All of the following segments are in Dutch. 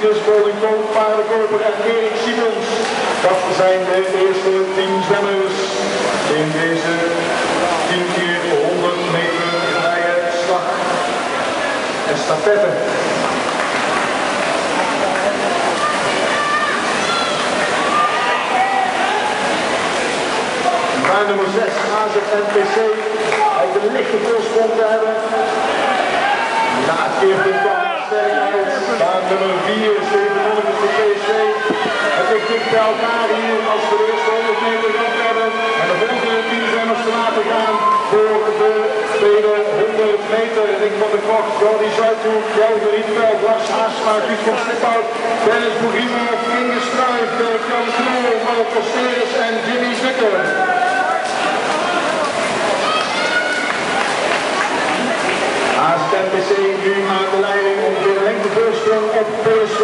Boling, Koop, Paardenkoper en Erik Simons. Dat zijn de eerste tien zwemmers in deze 10 keer 100 meter vrije slag en stafette. Baan nummer 6, AZNPC, uit de lichte voorsprong te hebben. Na het uit. Baan nummer 4, 7 voor PSV. Het ligt dicht bij elkaar hier als de eerste 100 meter gehad hebben. En de volgende 10 zwemmers te laten gaan voor de tweede 100 meter. Rick van der Koch, Jordi Zuidhoek, Jelge Rietveld, Lars Haasma, Piet van Stiphout, Dennis Bourguimo, Inge Struik, Jan Knol, Mark Costeres en Jimmy Zikker. ASTMPC nu aan de leiding lengte PSV.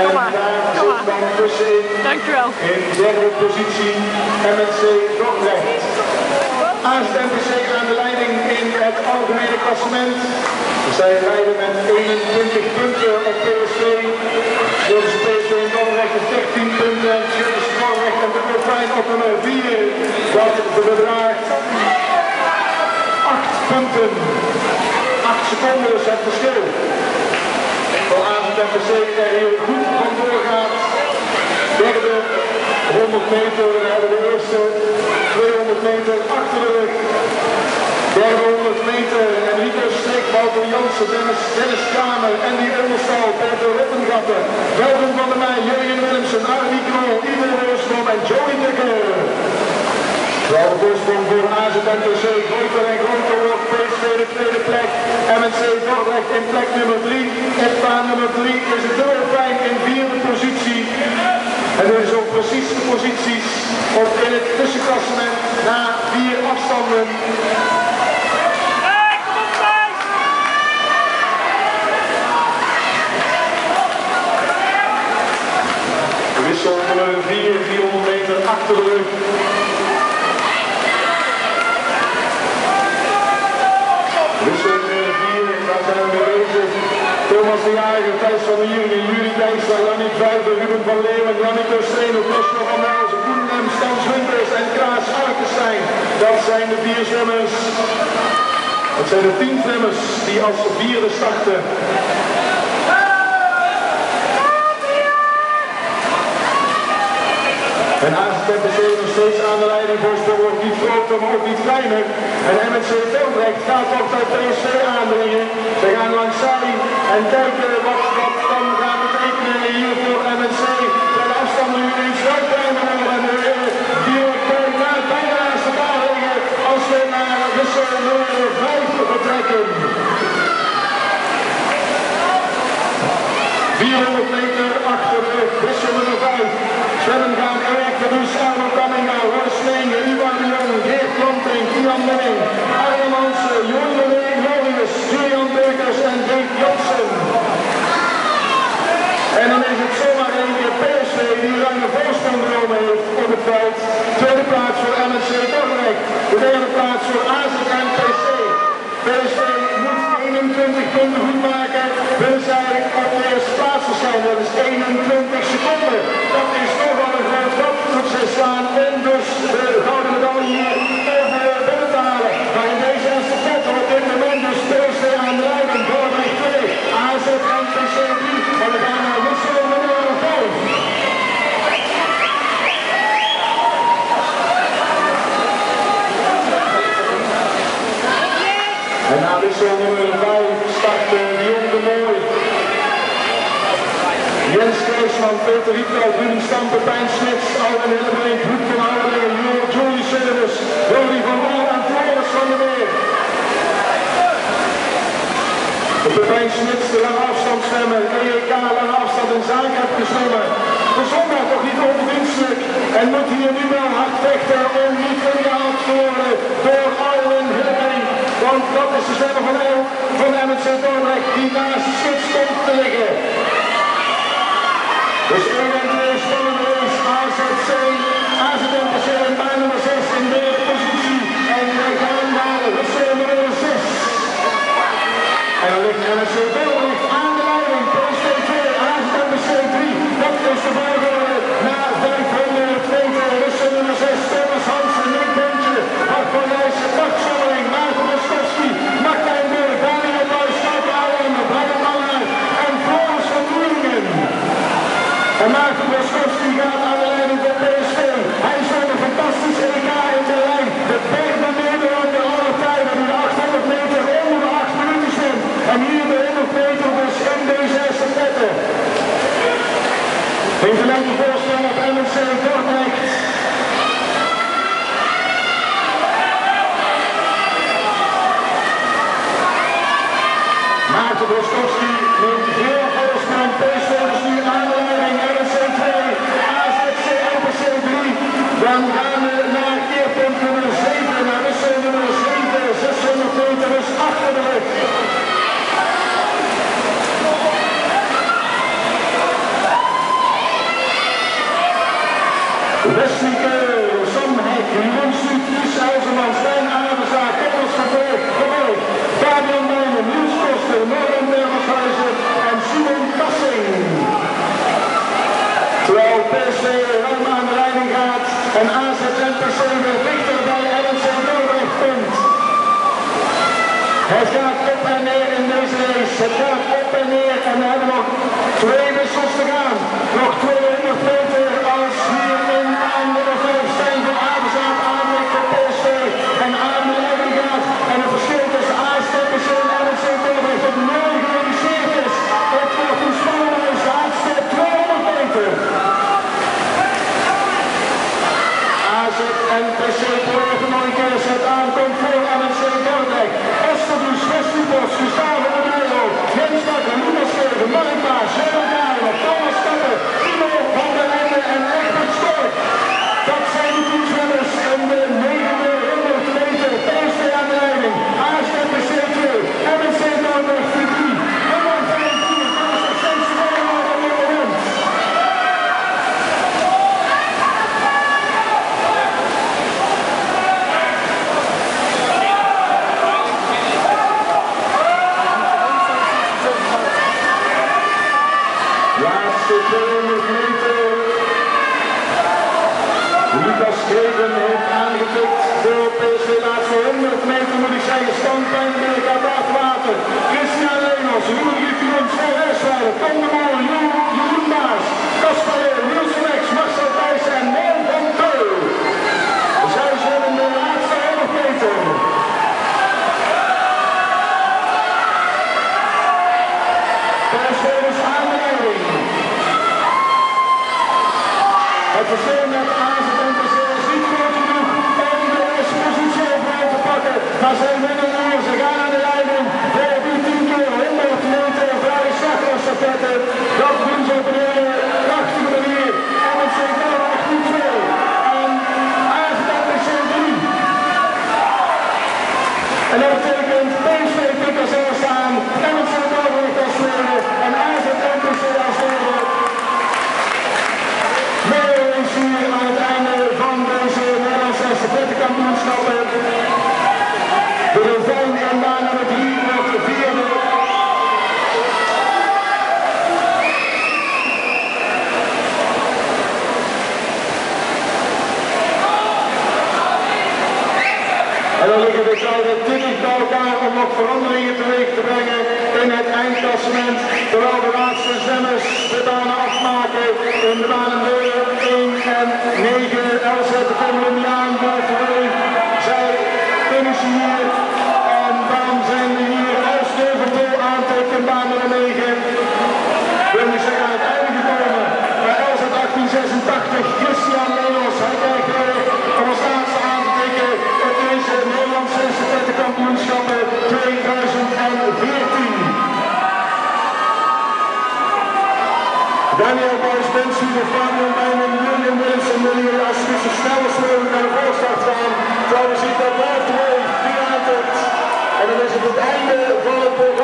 En daar zit dan tussenin Dankjewel. in derde positie MNC Dordrecht. ASTMPC aan de leiding in het algemene klassement. Zij rijden met 21 punten op PSV. Dus PSV in Dordrecht is 13 punten. Childers Dordrecht en de Dolfijn op nummer 4. Dat bedraagt 8 punten. 8 seconden is het verschil. Voor AZMPC er hier goed van doorgaat. Derde 100 meter, we hebben de eerste 200 meter achter de rug. Derde 100 meter, Enrico Strik, Wouter Jansen, Dennis, Dennis Kramer, Andy Onderstal, Peter Rottengatten, Welkom van der Meij, Jurgen Willemsen, Arnie Knol, Ivo Roosboom en Joey Dekker. Wel de voorsprong voor AZNTC, groter en groter wordt PSV de. MNC Dordrecht in plek nummer 3. Op baan nummer 3 is het Dorpijn in vierde positie. En dit is ook precies de posities op in het tussenklassement na vier afstanden. Wissel nummer 4, 400 meter achter de rug. Wissel nummer 4, daar zijn we mee bezig. Thomas de Wieringen, Jurie Dijkstra, Jannik Vijver, Ruben van Leeuwen, Jannik Oostreeno, Kosno van Nijzen, Boenem, Stans Winters en Klaas Arkenstein. Dat zijn de vier zwemmers. Dat zijn de tien zwemmers die als vierde starten. En AZPC nog steeds aan de leiding voor wordt niet groter, maar ook niet kleiner. En MNC Dordrecht gaat ook bij PSV aandringen. Ze gaan langs zij en kijken wat dat dan gaat betekenen hier voor MNC. Zijn de afstanden nu ineens wel kleiner worden. En de vier komen naar bijna naast elkaar liggen als we naar wissel nummer 5 vertrekken. 400 meter achter de rug, wissel nummer 5. Zwemmen gaan Erik de Roes, Arno Kamminga, Roos Leenje, Iwan de Jong, Geert Planting, Ian Menning, Arjen Hansen, Johan de Leen, Glorius, Julian Beukers en Dave Jansen. En dan is het zomaar één keer PSV die ruime voorsprong genomen heeft op het veld. Tweede plaats voor MSC Dordrecht. De derde plaats voor AZN PC. PSV moet 21 punten goed maken. Willen zij op de eerste plaats verschijnen. Dat is 21 seconden. Dat is toch wel een groot gat dat ze slaan om dus de gouden medaille hier over binnen te halen. Maar in deze eerste pot op dit moment dus PSV aan de leiding. Dordrecht 2, AZN PC 3. En we gaan naar wisselen met nummer 5. En na wissel nummer 5 start Dion de Mooi. Jens Kruisman, Peter Rietveld, Ruben Stam, Pepijn Smits, Alwin Hillebrink, Hoek van Ouderingen, Joey Silvers, Willy van Wal en Floris van der Meer. De Pepijn Smits, de lange afstand zwemmen, EEK lange afstand in zaken heeft gezwommen. De zondag toch niet onverdienstelijk en moet hier nu wel hard vechten om niet ingehaald te worden door Alwin Hillebrink. Want dat is de zwemmer van van MNC Dordrecht die naast Nummer 6 in de positie. En we gaan naar nummer 6. En dan ligt MSC Gostou, Terwijl PSV lang aan de leiding gaat en AZ en weer dichter bij RMC Noordweg komt. Het gaat op en neer in deze race. Het gaat op en neer en we hebben nog twee wissels te gaan. Nog twee Santos, Gustavo Romero, Jens Becker, Lucas Silva, Mano Paz, Greven heeft aangetikt voor PSV laatste 100 meter moet ik zeggen. Standpijn Dirk uit water. Christian Leenos, Ruben Griffioen, Sven Hersweiler, Tom de Moor, Jeroen Jeroen En dan liggen de dicht bij elkaar om nog veranderingen teweeg te brengen in het eindklassement. Terwijl de laatste zwemmers de banen afmaken in de banen 1 en 9. LZ de Colombiaan blijft erbij. Zij finishen hier en daarom zijn we hier als Neverpool aantrekt in baan nummer 9. Wil ik zeggen aan het einde gekomen bij LZ 1886 Christian Leos. Hij krijgt weer om als laatste aan te tikken op deze Nederlandse estafettekampioenschappen 2014. Daniel Boys, Ben Super, Fabio Bijman, William Wilson, William Asmus, de snelste mogelijk naar de voorstart gaan. Zien dat blijft de aantrekt. En dan is het het einde van het.